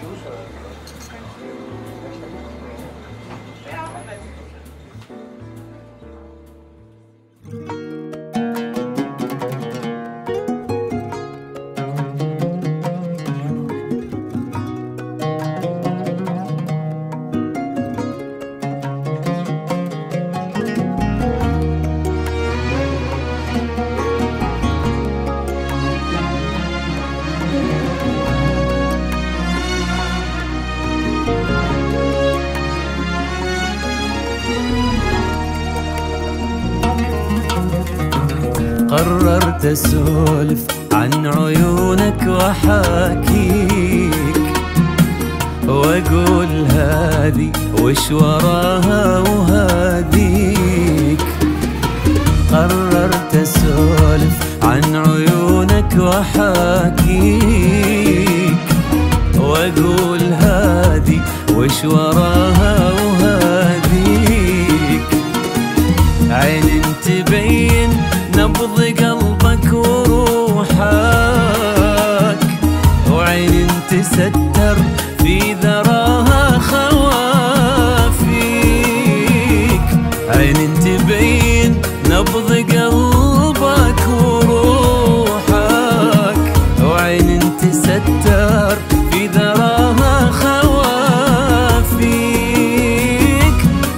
流水，قررت أسولف عن عيونك واحاكيك وأقول هذي وش وراها وهذيك قررت أسولف عن عيونك واحاكيك وأقول هذي وش وراها قلبك وروحك. وعين تستر في ذراها خوافيك.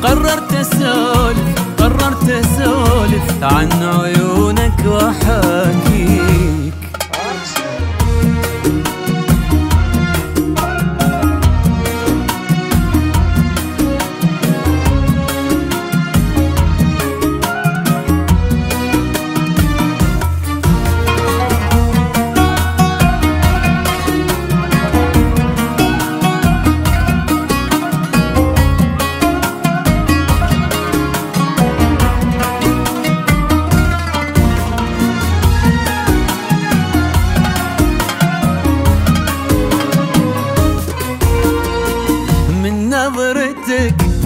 قررت أسولف قررت أسولف عن عيونك واحاكيك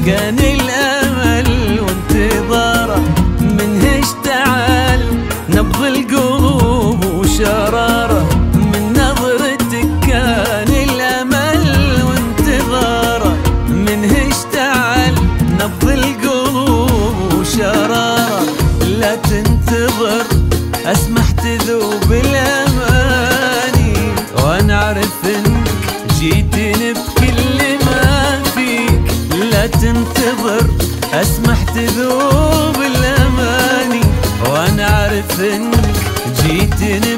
gonna أسمح تذوب الأماني وأنا أعرف إنك جيتني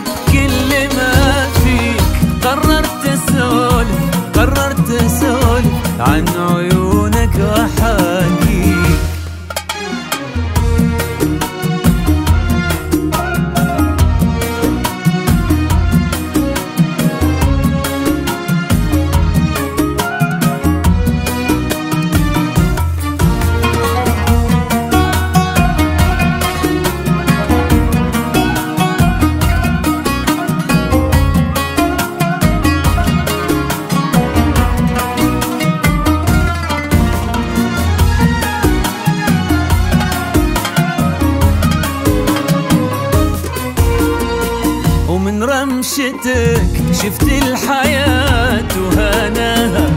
رمشتك شفت الحياة وهناها.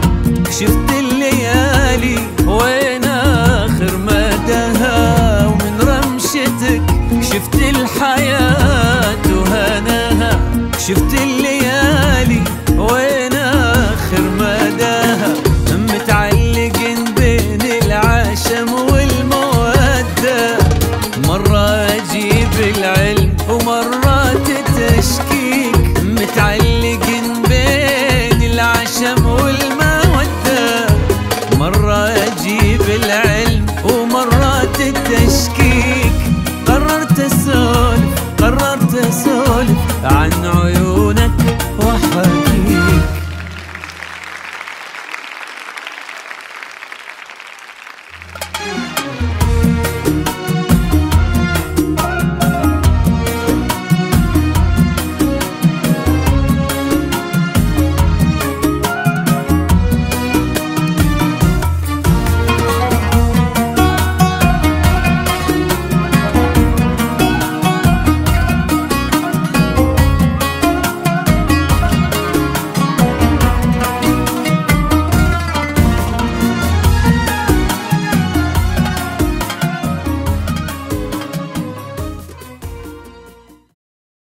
شفت الليالي وين آخر مداها. ومن رمشتك شفت الحياة وهناها. شفت الليالي